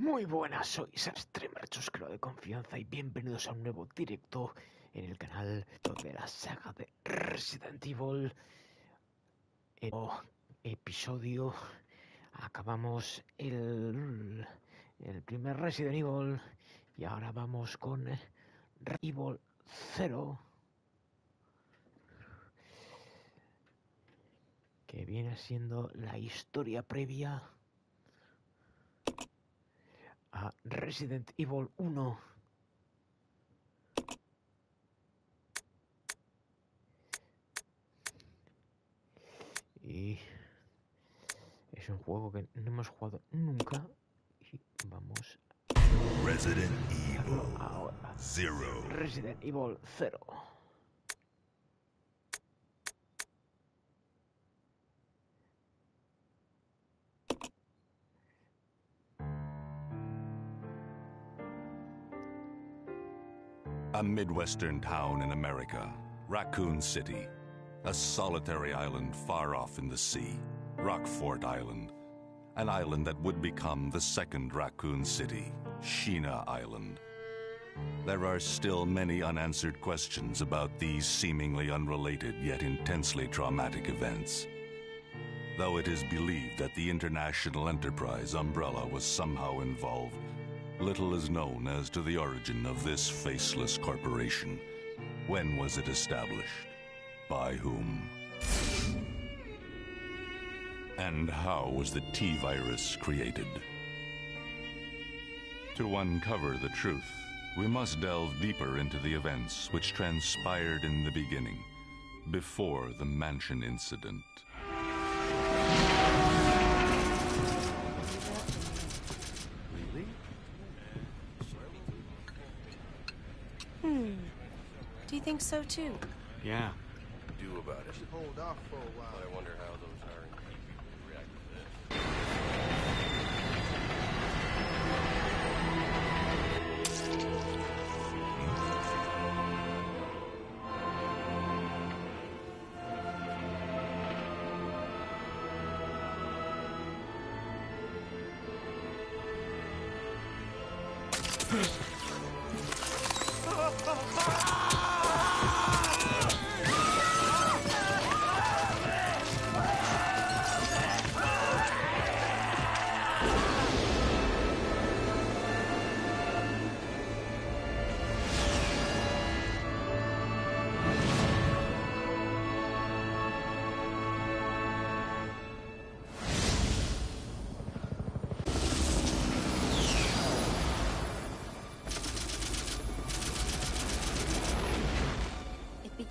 Muy buenas, soy streamer chusquero de confianza y bienvenidos a un nuevo directo en el canal de la saga de Resident Evil. El episodio acabamos el, el primer Resident Evil y ahora vamos con Resident Evil 0. Que viene siendo la historia previa a Resident Evil 1. Y es un juego que no hemos jugado nunca y vamos Resident Evil Zero. Resident Evil 0. Midwestern town in America, Raccoon City. A solitary island far off in the sea, Rockfort Island. An island that would become the second Raccoon City, Sheena Island. There are still many unanswered questions about these seemingly unrelated yet intensely traumatic events. Though it is believed that the International Enterprise umbrella was somehow involved, little is known as to the origin of this faceless corporation. When was it established? By whom? And how was the T virus created? To uncover the truth, we must delve deeper into the events which transpired in the beginning, before the mansion incident. Do you think so too? Yeah. do about it. Hold off for a while. I wonder how those hiring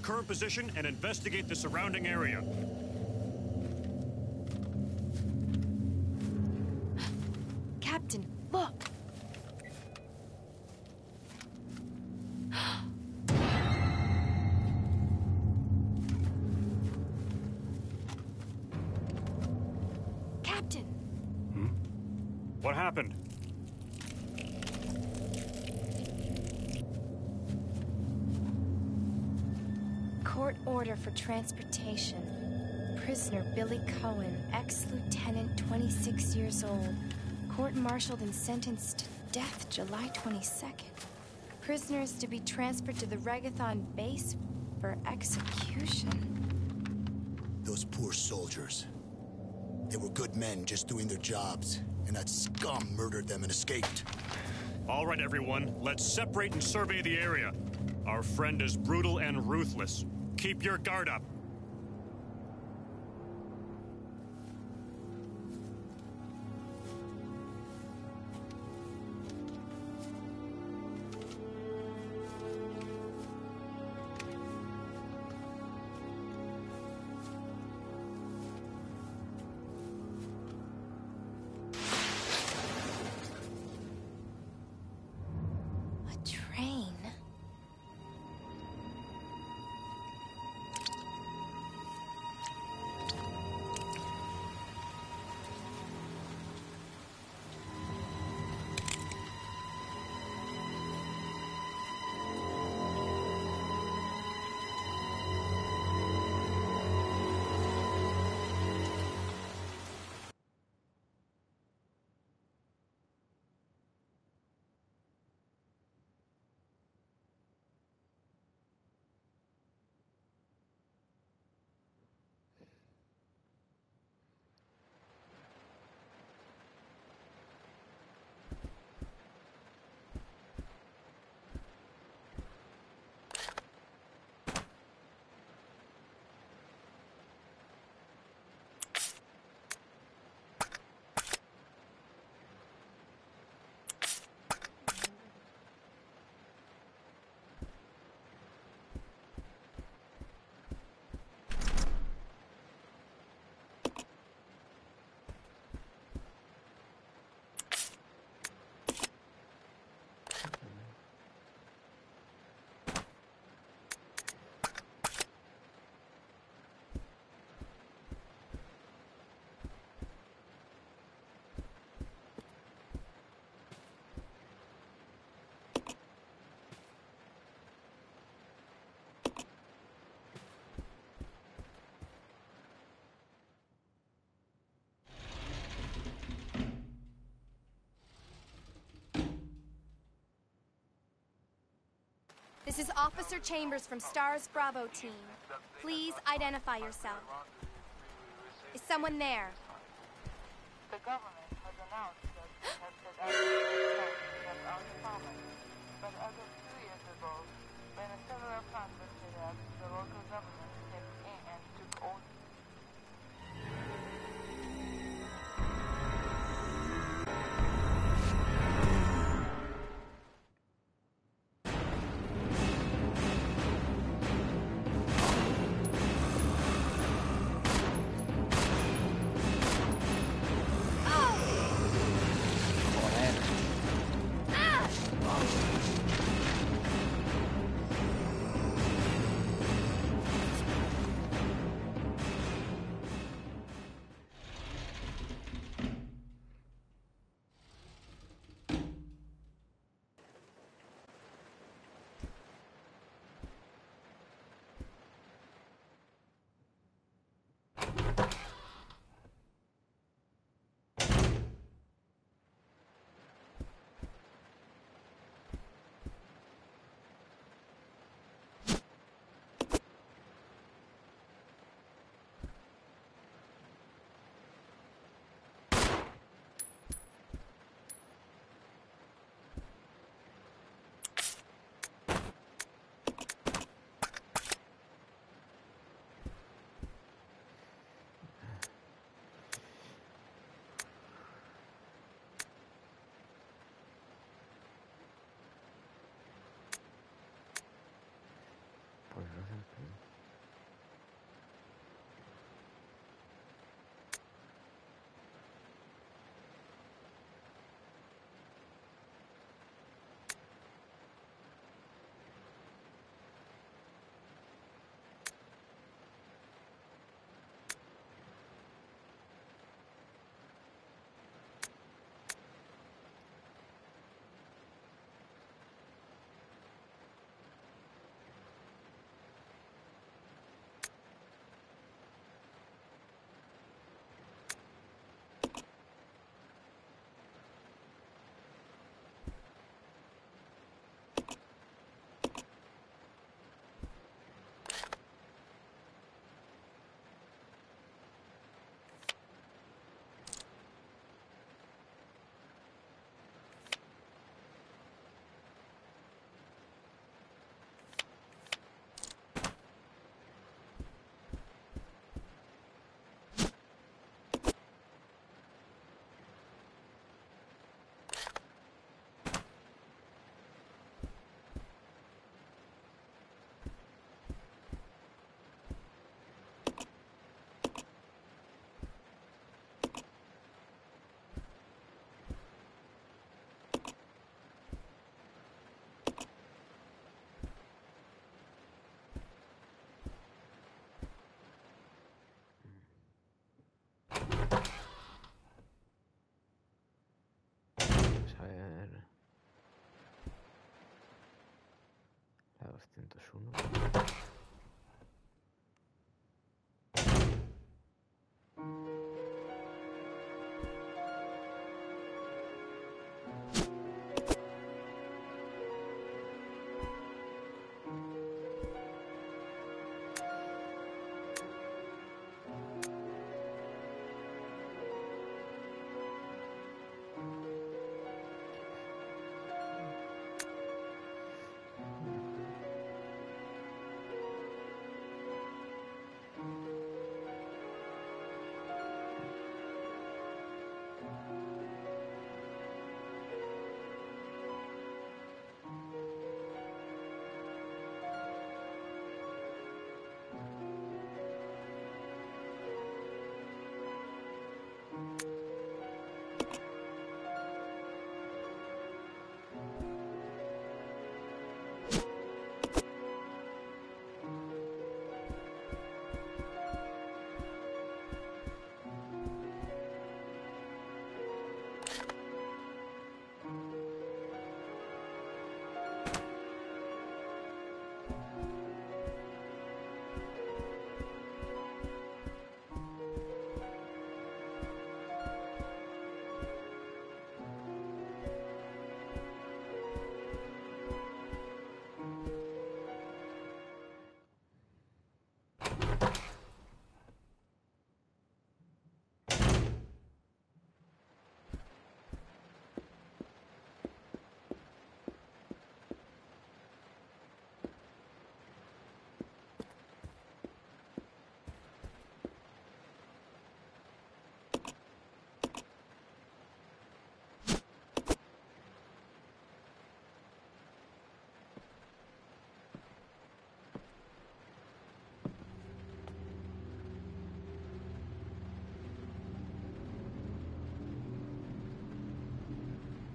The current position and investigate the surrounding area. Captain, look! Captain! Hmm? What happened? Court order for transportation. Prisoner Billy Coen, ex lieutenant, 26 years old. Court martialed and sentenced to death July 22nd. Prisoners to be transferred to the Regathon base for execution. Those poor soldiers. They were good men just doing their jobs, and that scum murdered them and escaped. All right, everyone, let's separate and survey the area. Our friend is brutal and ruthless. Keep your guard up. Is Officer Chambers from STARS Bravo team. Please identify yourself. Is someone there? The government has announced that it has out promise. But as of two years ago, when a were set up, the local government yeah, yeah.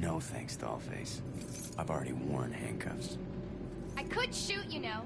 No thanks, Dollface. I've already worn handcuffs. I could shoot, you know.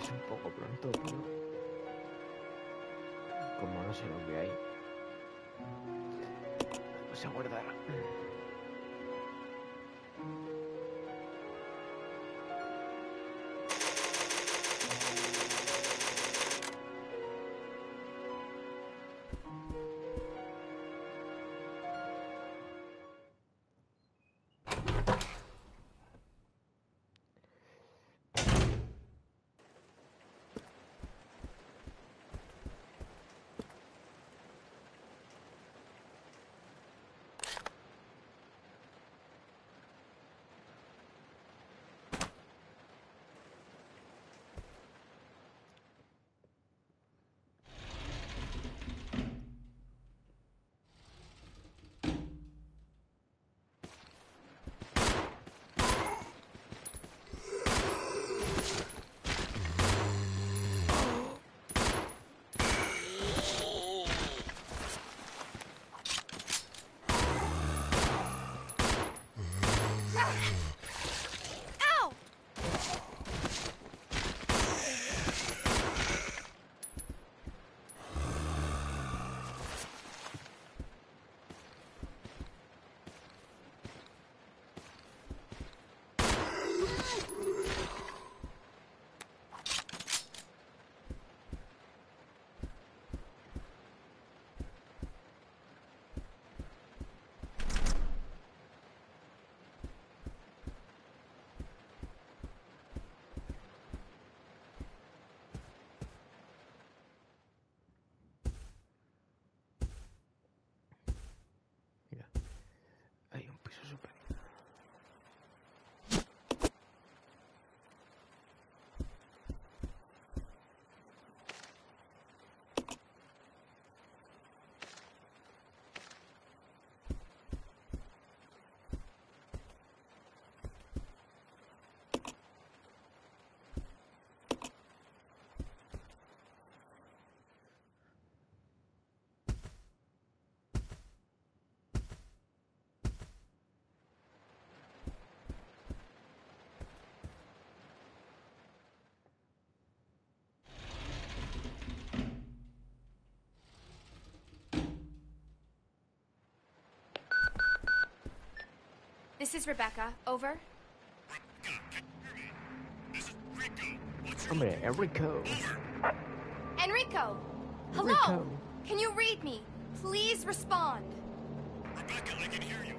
Es un poco pronto, pero... Como no sé que hay... Pues a guardar. This is Rebecca. Over. Hombre, Enrico. Enrico! Hello! Enrico. Can you read me? Please respond. Rebecca, I can hear you.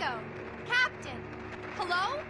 Enrico! Captain! Hello!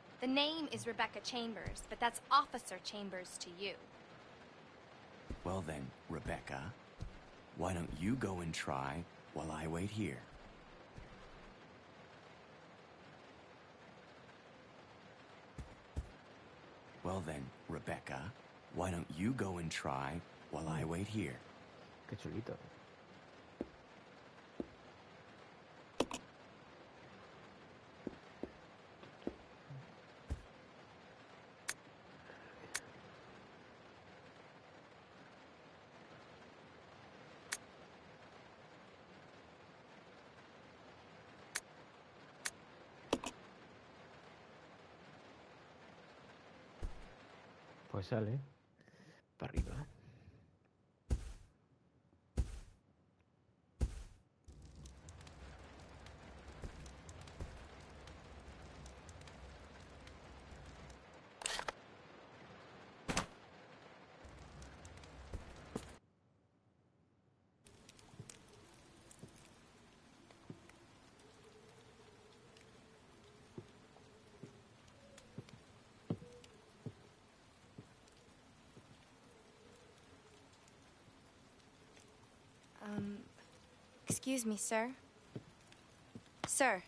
The name is Rebecca Chambers, but that's Officer Chambers to you. Well then, Rebecca, why don't you go and try while I wait here? Well then, Rebecca, why don't you go and try while I wait here? Qué chulito. Pues sale. Para arriba. Excuse me, sir. Sir.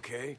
Okay?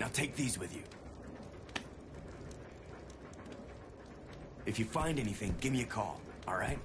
Now take these with you. If you find anything, give me a call, all right?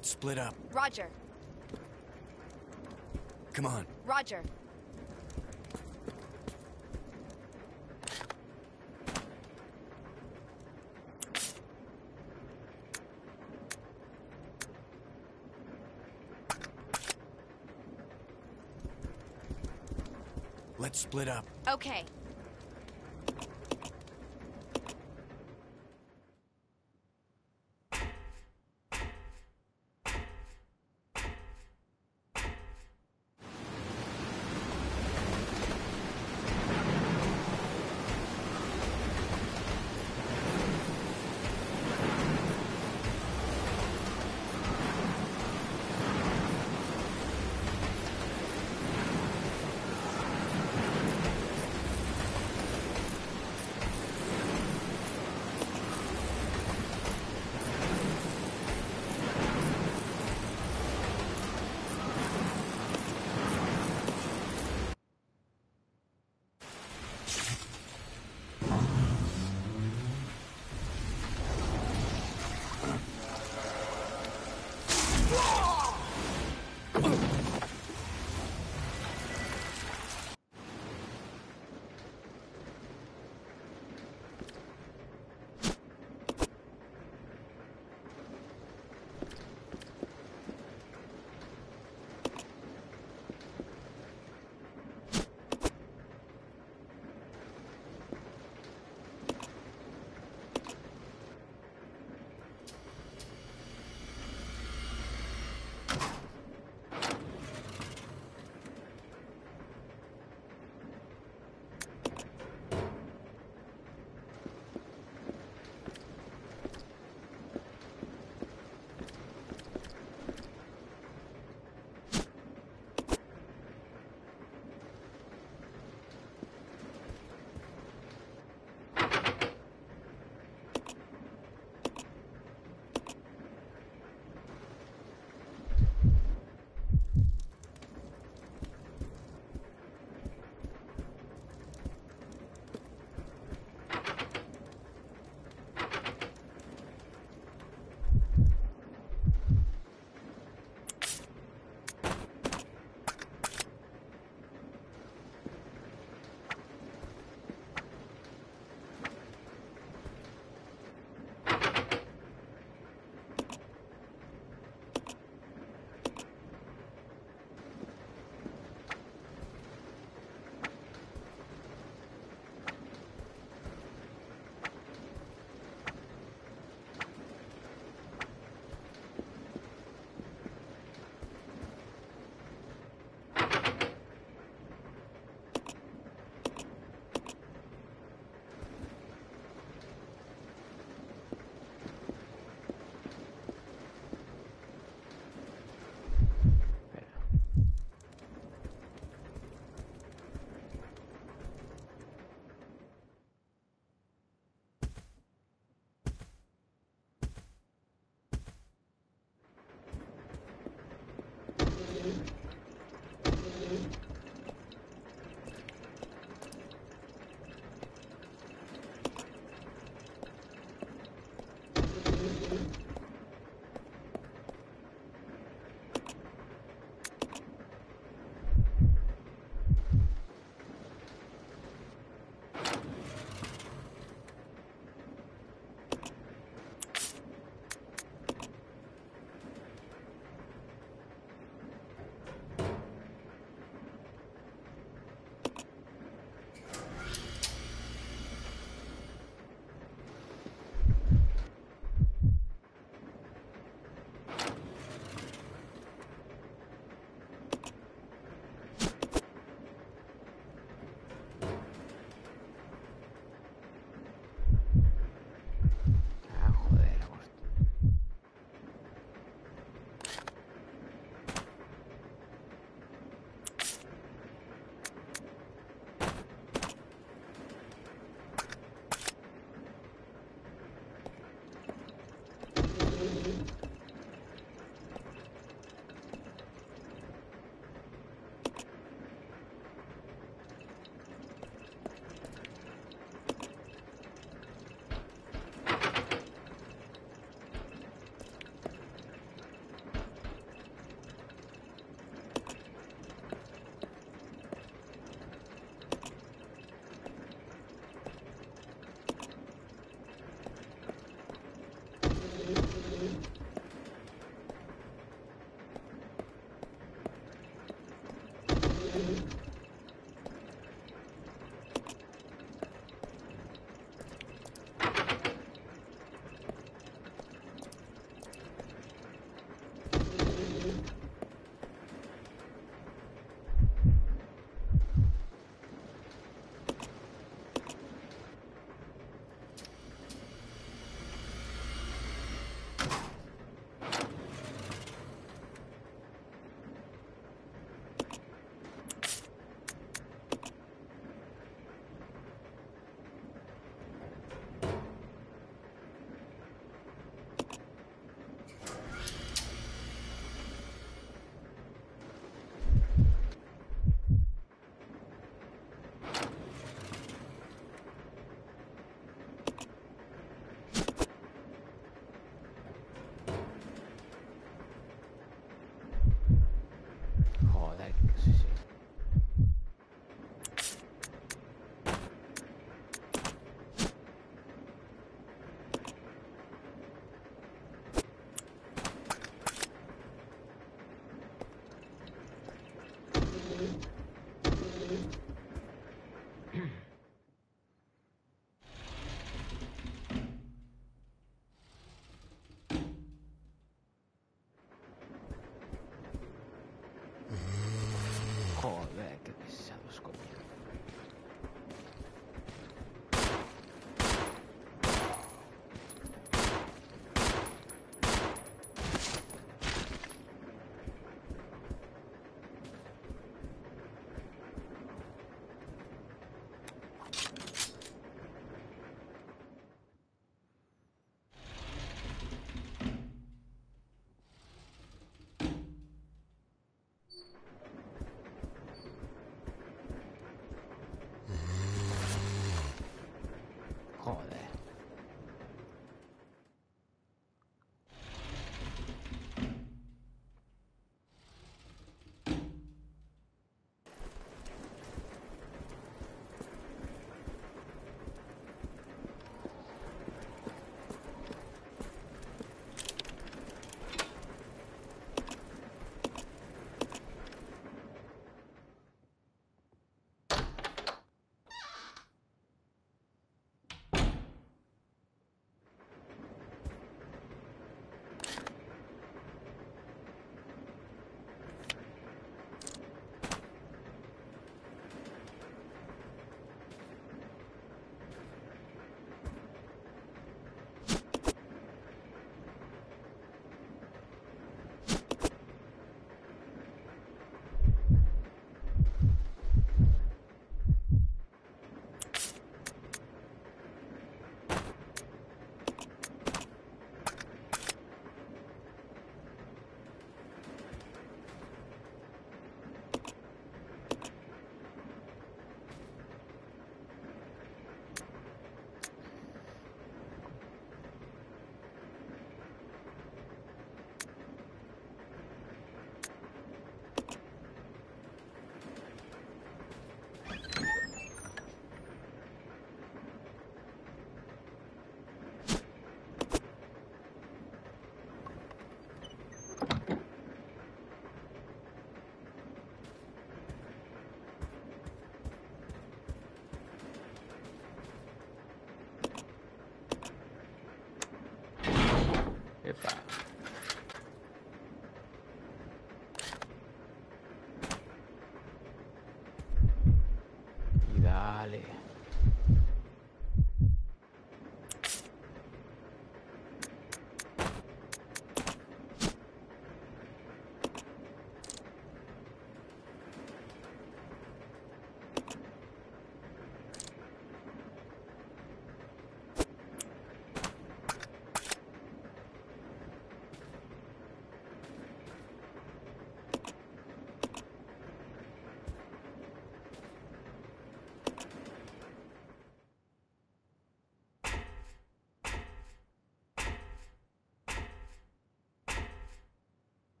Let's split up. Roger. Come on. Roger. Let's split up. Okay.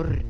horno.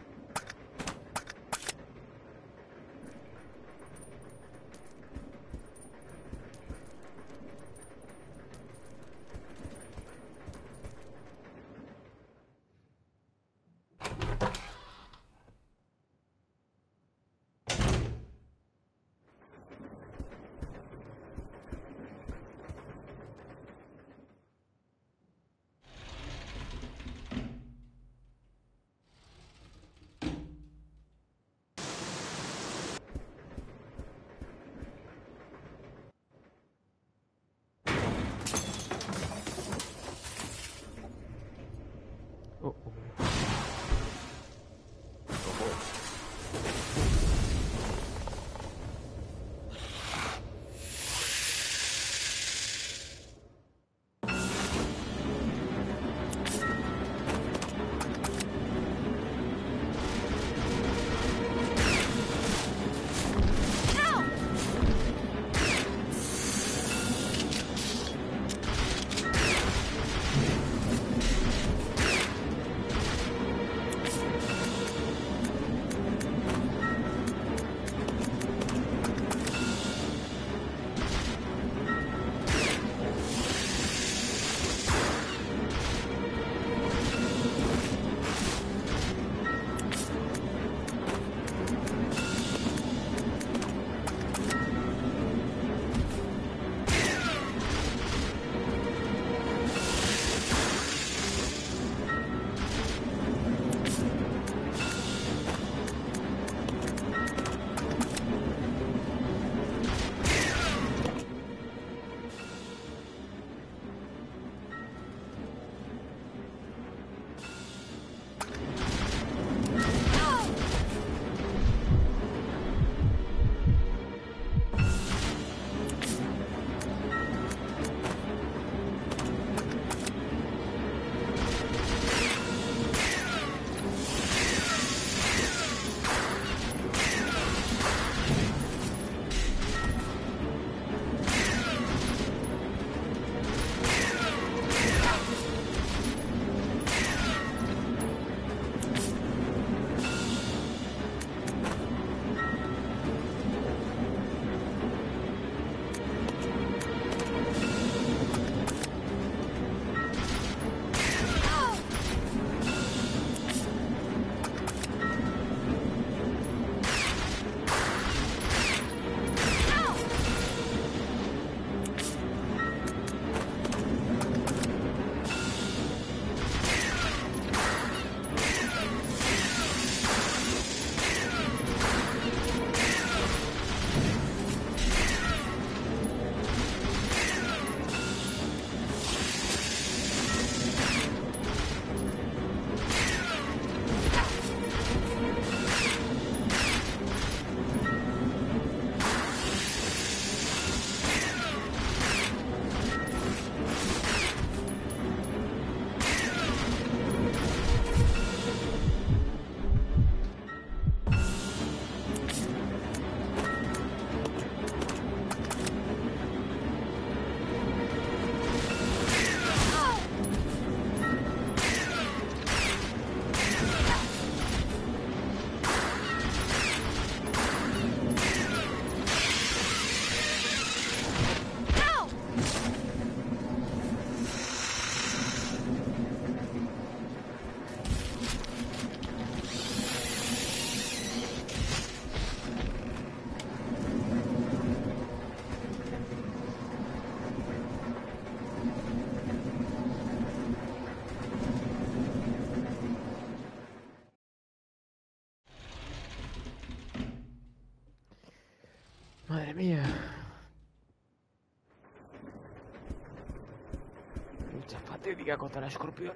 fatídica contra el escorpión.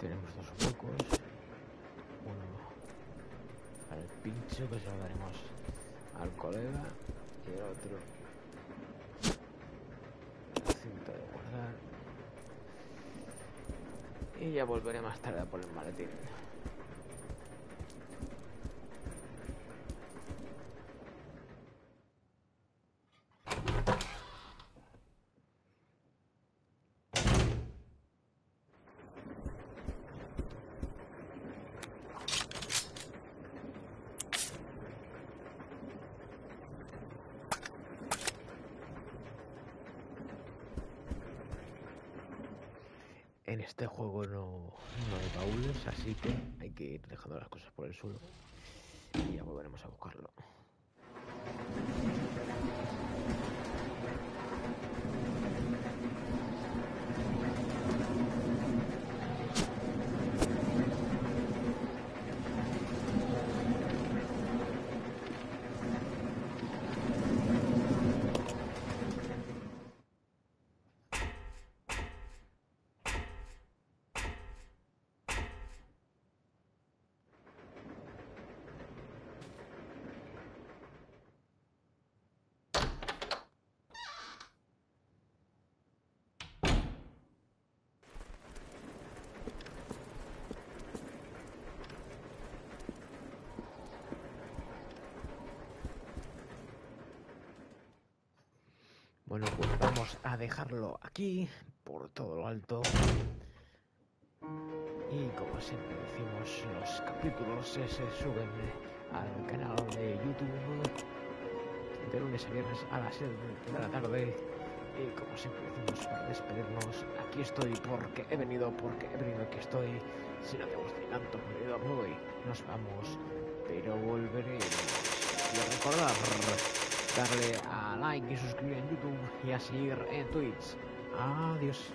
Tenemos dos huecos. Uno para el pincho que se lo daremos al colega y el otro la cinta de guardar. Y ya volveré más tarde a por el maletín. En este juego no, no hay baúles, así que hay que ir dejando las cosas por el suelo. Y ya volveremos a buscarlo. Bueno, pues vamos a dejarlo aquí, por todo lo alto. Y como siempre decimos, los capítulos se, suben al canal de YouTube de lunes a viernes a las 7 de la tarde. Y como siempre decimos, para despedirnos, aquí estoy porque he venido, porque he venido, aquí estoy. Si no te gusta el canto, venido hoy, nos vamos, pero volveremos. Y recordar darle a like y suscribir en YouTube y a seguir en Twitch. Adiós.